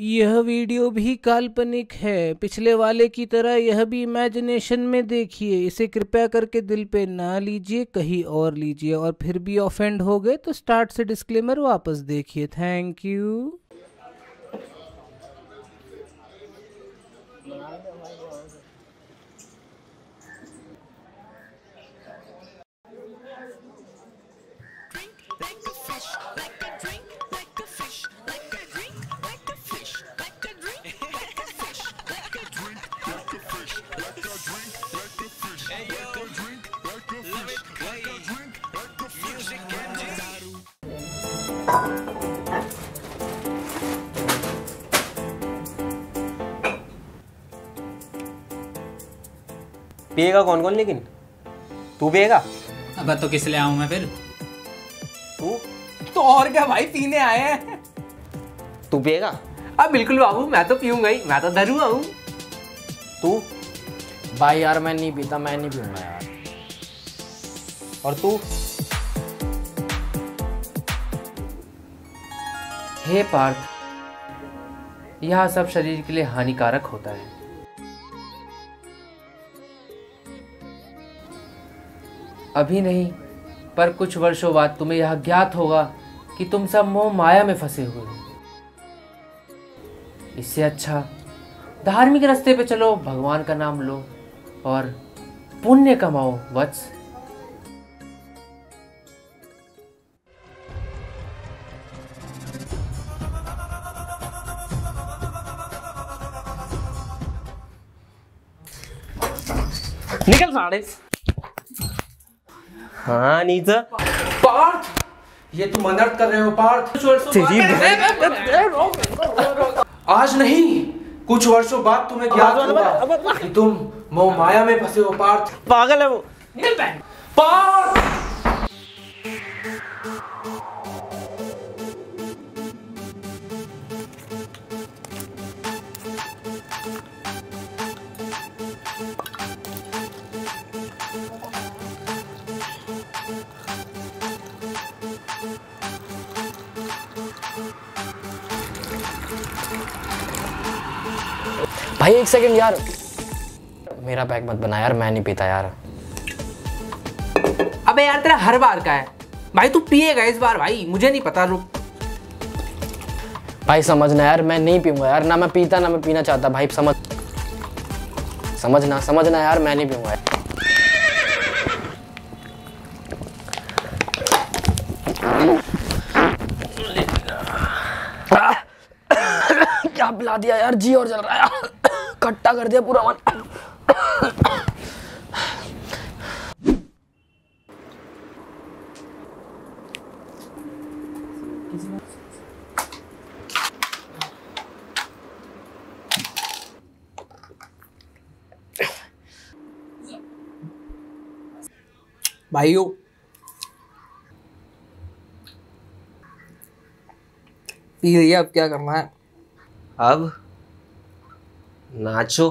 यह वीडियो भी काल्पनिक है। पिछले वाले की तरह यह भी इमेजिनेशन में देखिए। इसे कृपया करके दिल पे ना लीजिए, कहीं और लीजिए। और फिर भी ऑफेंड हो गए तो स्टार्ट से डिस्क्लेमर वापस देखिए। थैंक यू पिएगा कौन कौन लेकिन? तू पिएगा? अब तो किस लिए आऊँ मैं फिर? तू? तो और क्या भाई पीने आए हैं। तू पिएगा? अब बिल्कुल बाबू मैं तो पीऊँगा ही मैं तो धरुआ हूँ तू? भाई यार मैं नहीं पीता मैं नहीं पीऊँगा यार। और तू? हे पार्थ यह सब शरीर के लिए हानिकारक होता है। अभी नहीं, पर कुछ वर्षों बाद तुम्हें यह ज्ञात होगा कि तुम सब मोह माया में फंसे हुए हो। इससे अच्छा धार्मिक रास्ते पे चलो, भगवान का नाम लो, और पुण्य कमाओ वत्स निकल साढ़े हाँ नीचा। पार्थ ये तुम अनर्थ कर रहे हो पार्थ। कुछ आज नहीं कुछ वर्षों बाद तुम्हें ज्ञात होगा कि तुम मोह माया में फंसे हो पार्थ। पागल है वो। सेकंड यार। मेरा पैक मत बना यार मैं नहीं पीता यार। अबे यार तेरा हर बार का है। भाई तू पिएगा इस बार भाई मुझे नहीं पता रुक। भाई समझना यार मैं नहीं पीऊँगा यार ना मैं पीता ना मैं पीना चाहता भाई समझ समझना समझना यार मैं नहीं पीऊँगा यार। क्या बुला दिया यार जी और जल रहा है खट्टा कर दिया पूरा मन। भाइयों पी लिया अब क्या करना है? अब नाचो।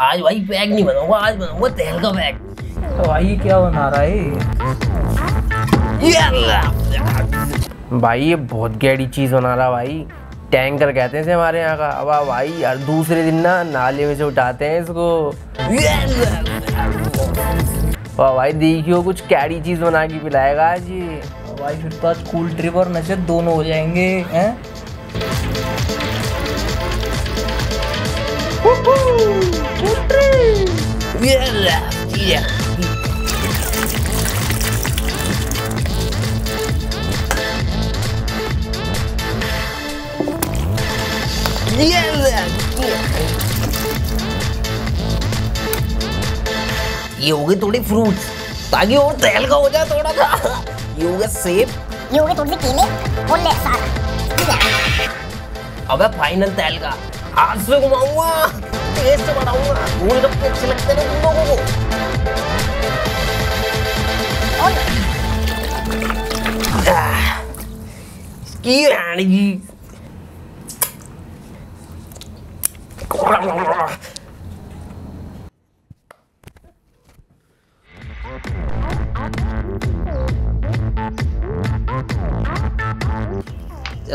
आज भाई पैक नहीं बनाऊँगा आज बनाऊँगा तेल का बैग तो भाई क्या बना रहा है? भाई ये बहुत गहरी चीज़ बना रहा भाई। टैंकर कहते हैं हमारे यहाँ का। अब भाई यार दूसरे दिन ना नाले में से उठाते हैं इसको। वाह भाई देखियो कुछ कैडी चीज़ बना के पिलाएगा आज। ये भाई फिर तो आज कूल ट्रिप और नशे दोनों हो जाएँगे हैं? ये हो गए थोड़े फ्रूट्स ताकि और तेल का हो जाए थोड़ा सा। ये हो गया सेब। ये हो गए थोड़े से केले। और ले सारा। अबे फाइनल तेल का। हाथ से घुमाऊँगा। टेस्ट बढ़ाऊँगा। गोलगप्पे अच्छे लगते हैं तुम लोगों को। इसकी रानी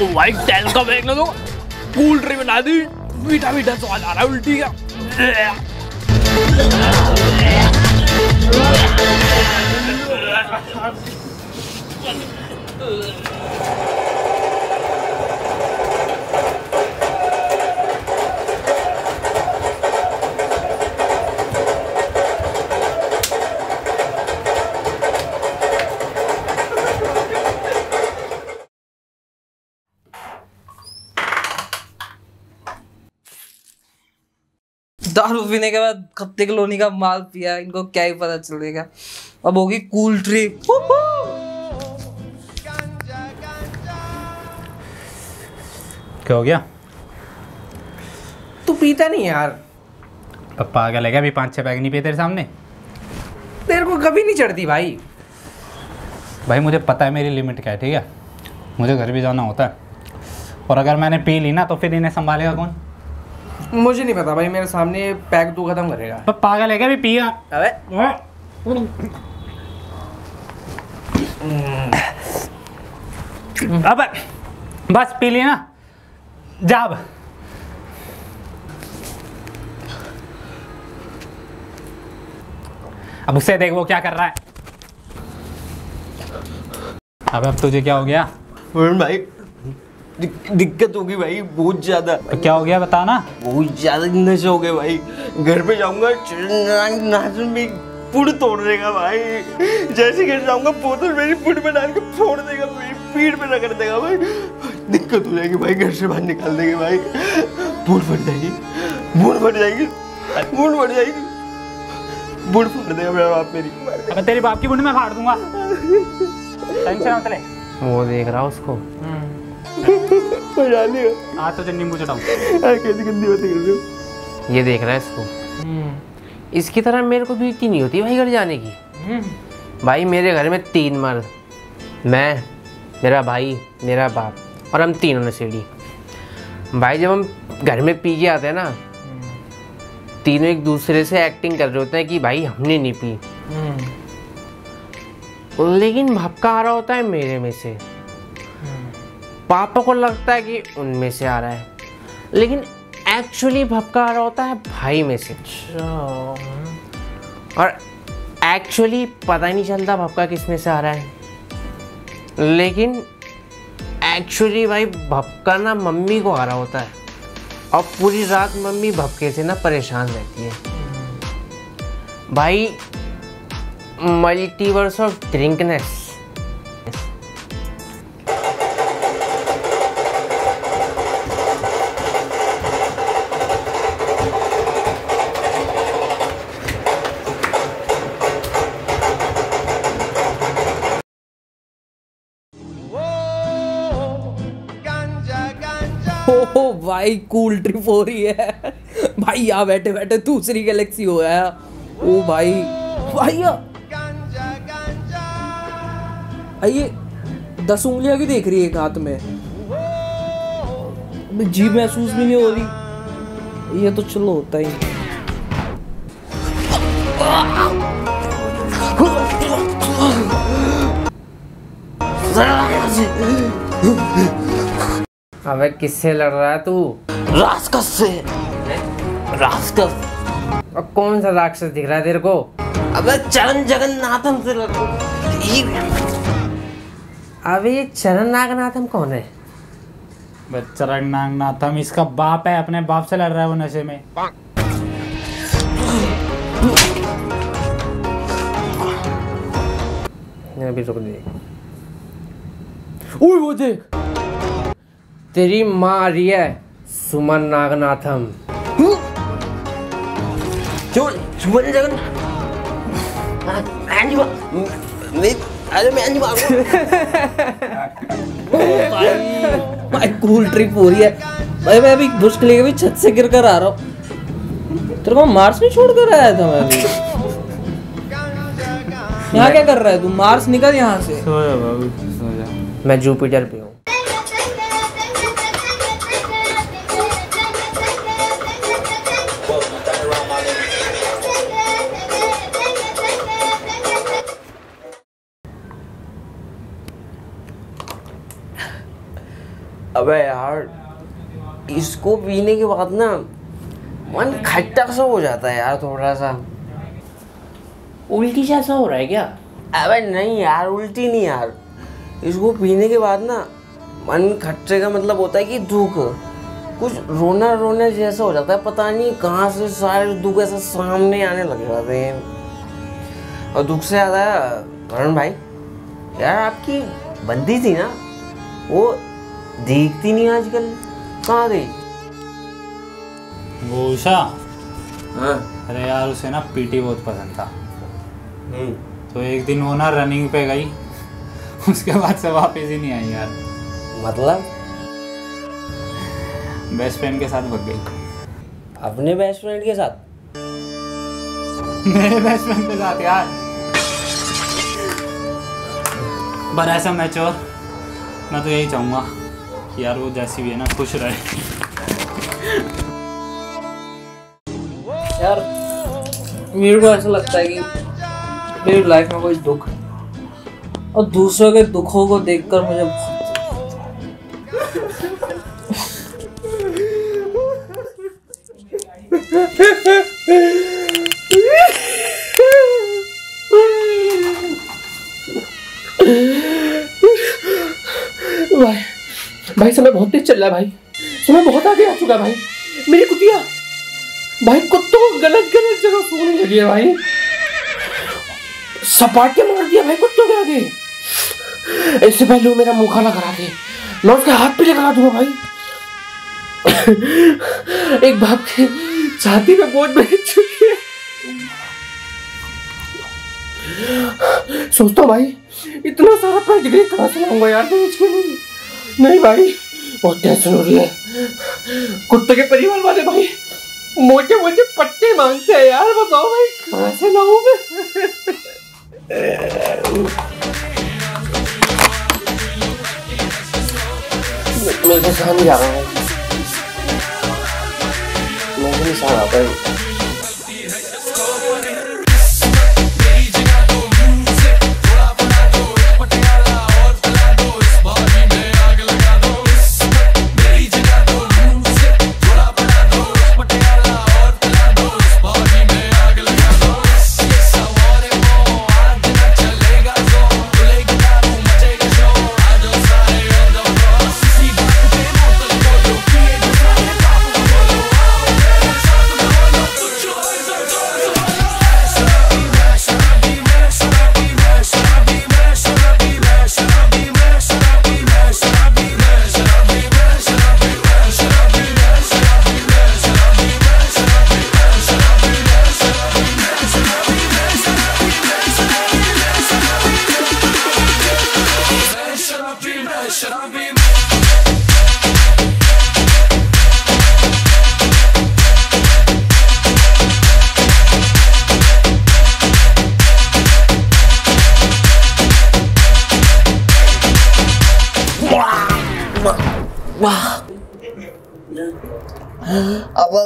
बहनी भाई टेल का बैग लो कूल ड्रिंक बना दी। मीठा मीठा स्वाद आ रहा है, उल्टी का। दारू पीने के बाद खत्ते कॉलोनी का माल पिया इनको क्या ही पता चलेगा। अब होगी कूल ट्रिप क्या हो गया? तू पीता नहीं यार। अब पागल है क्या? अभी पाँच छः पैक नहीं पिए तेरे सामने? तेरे को कभी नहीं चढ़ती भाई। भाई मुझे पता है मेरी लिमिट क्या है ठीक है? मुझे घर भी जाना होता है। और अगर मैंने पी ली ना तो फिर इन्हें संभालेगा कौन? मुझे नहीं पता भाई मेरे सामने पैक तू खत्म करेगा। पागल है क्या अभी? पिया अबे। अब बस पी ली ना। जा अब। अब उससे देख वो क्या कर रहा है। अब अब तुझे क्या हो गया? भाई दिक- दिक्कत होगी भाई बहुत ज़्यादा। तो क्या हो गया बता ना बहुत ज़्यादा नशे हो गए भाई। घर पे जाऊँगा पुड़ तोड़ देगा भाई। जैसे घर जाऊँगा बोतल मेरी पुड़ में डाल के फोड़ देगा मेरी पीठ पे रगड़ देगा भाई। दिक्कत हो जाएगी भाई घर से बाहर निकाल देंगे भाई। बूढ़ फट जाएगी बूढ़ फट जाएगी बूढ़ फट जाएगी। बूढ़ फट देगा मेरा बाप मेरी। अब तेरी बाप की बुंड में फाड़ दूँगा। टेंशन मत ले वो देख रहा उसको। आ आज तो नींबू चटाऊं कैसी गंदी बातें कर रहे हो ये देख रहा है इसको। इसकी तरह मेरे को भी नहीं होती भाई घर जाने की। भाई मेरे घर में तीन मर्द। मैं मेरा भाई मेरा बाप और हम तीनों ने सीढ़ी। भाई जब हम घर में पी के आते हैं ना तीनों एक दूसरे से एक्टिंग कर रहे होते हैं कि भाई हमने नहीं पी। लेकिन भपका आ रहा होता है मेरे में से। पापा को लगता है कि उनमें से आ रहा है। लेकिन एक्चुअली भपका आ रहा होता है भाई में से। और एक्चुअली पता ही नहीं चलता भपका किसमें से आ रहा है। लेकिन एक्चुअली भाई भपका ना मम्मी को आ रहा होता है। और पूरी रात मम्मी भपके से ना परेशान रहती है। भाई मल्टीवर्स ऑफ़ ड्रिंकनेस भाई कूल ट्रिप हो रही है। भाई यहाँ बैठे बैठे दूसरी गैलेक्सी हो गया। ओ भाई भाई ये दस उंगलियाँ क्यों देख रही है एक हाथ में? जी महसूस भी नहीं हो रही। ये तो चलो होता ही। अबे किससे लड़ रहा है तू रास्कस से रास्कस और कौन सा राक्षस दिख रहा है तेरे को अबे चरण जगन्नाथम से लड़ो अबे ये चरण नागनाथम कौन है? चरण नागनाथम इसका बाप है अपने बाप से लड़ रहा है वो नशे में। अभी रुक दे। ओए वो देख। तेरी माँ आ रही है सुमन नागनाथम। सुमन जगन्नाथ मैं नहीं मार- नहीं अरे मैं भाई भाई कूल ट्रिप हो रही है। भाई मैं अभी बुश के लिए छत से गिर कर आ रहा हूँ। तेरे को मार्स में छोड़ कर आया था मैं अभी। यहाँ क्या कर रहा है तू? मार्स निकल यहाँ से। सो जा बाबू सो जा। मैं जुपिटर पे। इसको पीने के बाद ना मन खट्टा सा हो जाता है यार थोड़ा सा उल्टी जैसा हो रहा है क्या? अबे नहीं यार उल्टी नहीं यार। इसको पीने के बाद ना मन खट्टे का मतलब होता है कि दुख। कुछ रोना रोना जैसा हो जाता है पता नहीं कहाँ से सारे दुख ऐसा सामने आने लग जाते हैं। और दुख से याद आया वरुण भाई यार आपकी बंदी थी ना वो देखती नहीं आजकल। कहाँ गई वो उषा हाँ। अरे यार उसे ना पीटी बहुत पसंद था। तो एक दिन वो ना रनिंग पे गई। उसके बाद से वापस ही नहीं आई यार। मतलब? बेस्ट फ्रेंड के साथ भग गई। अपने बेस्ट फ्रेंड के साथ? मेरे बेस्ट फ्रेंड के साथ यार। पर ऐसा मैच्योर मैं तो यही चाहूँगा। यार वो जैसी भी है ना, खुश रहे। यार, मेरे को ऐसा लगता है कि मेरी लाइफ में कोई दुख और दूसरों के दुखों को देखकर मुझे भाई, समय बहुत तेज चल रहा है भाई। समय बहुत आगे आ चुका भाई। मेरी कुतिया भाई, कुत्तों को गलत गलत जगह सोने लगी है भाई। सपाटे मार दिया भाई, कुत्तों के आगे। इससे पहले वो मेरा मुँह खाना करा दे। मैं उसके हाथ पे लगा दूँगा भाई। एक बाप के छाती में बोझ बैठ चुकी है। सोचता भाई, इतना सारा डिग्री कहाँ से लाऊँगा यार दहेज के लिए नहीं भाई, बहुत टेंशन हो रही है। कुत्ते के परिवार वाले भाई। मोटे मोटे पट्टे मांगते हैं यार, बताओ भाई, कहाँ से लाऊं मैं? मेरे को नहीं आ रहा है। मेरे नहीं सहन आता है। अब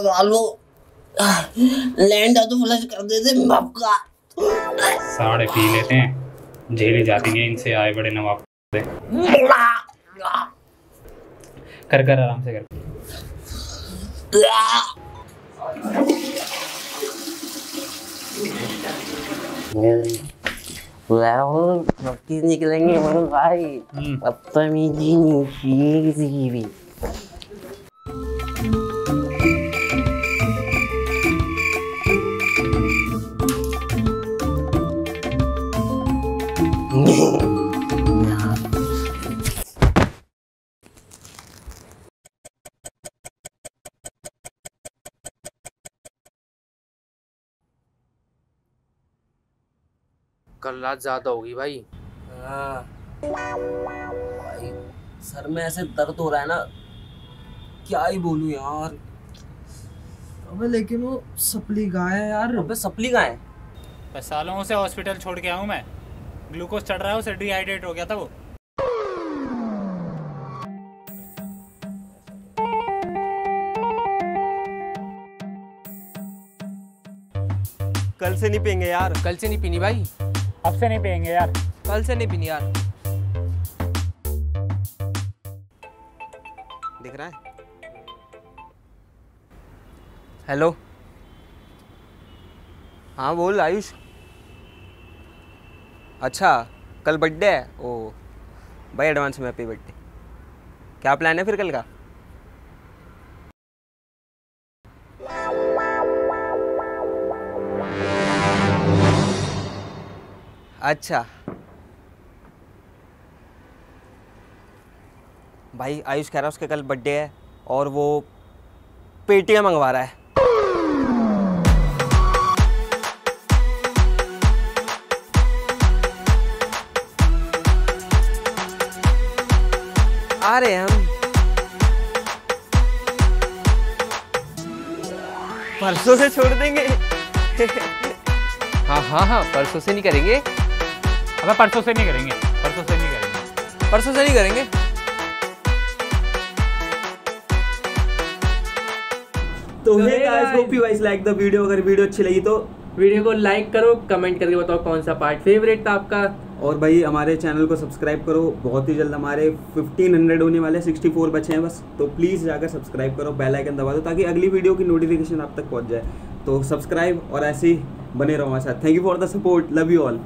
लालू लैंड तो फ्लश कर देते मक्का साढ़े पी लेते हैं झेली जाती है इनसे आए बड़े नवाब। कर कर आराम से कर। निकलेंगे मनु भाई बदतमीजी नहीं चाहिए किसी की भी। कल रात ज़्यादा होगी भाई। हाँ। भाई सर में ऐसे दर्द हो रहा है ना क्या ही बोलूँ यार। अबे लेकिन वो सपली गाय है यार? अबे सप्ली कहाँ है? बस सालों से हॉस्पिटल छोड़ के आऊँ मैं। ग्लूकोज चढ़ रहा है उसे डिहाइड्रेट हो गया था वो। कल से नहीं पियेंगे यार। कल से नहीं पीनी भाई। अब से नहीं पियेंगे यार। कल से नहीं पीनी यार। दिख रहा है? हेलो हाँ बोल आयुष। अच्छा कल बर्थडे है? ओ भाई एडवांस में हैप्पी बर्थडे क्या प्लान है फिर कल का? अच्छा। भाई, आयुष कह रहा है उसके कल बर्थडे है और वो पेटियाँ मंगवा रहा है। आ रहे हैं हम। परसों से छोड़ देंगे। हाँ हाँ हाँ परसों से नहीं करेंगे। अब परसों से नहीं करेंगे। परसों से नहीं करेंगे। परसों से नहीं करेंगे? तो hey guys hope you guys like the video अगर वीडियो अच्छी लगी तो वीडियो को लाइक करो कमेंट करके बताओ कौन सा पार्ट फेवरेट था आपका। और भाई हमारे चैनल को सब्सक्राइब करो। बहुत ही जल्द हमारे 1500 होने वाले 64 बचे हैं बस। तो प्लीज़ जाकर सब्सक्राइब करो बेल आइकन दबा दो ताकि अगली वीडियो की नोटिफिकेशन आप तक पहुँच जाए। तो सब्सक्राइब और ऐसे ही बने रहो हमारे साथ। Thank you for the support love you all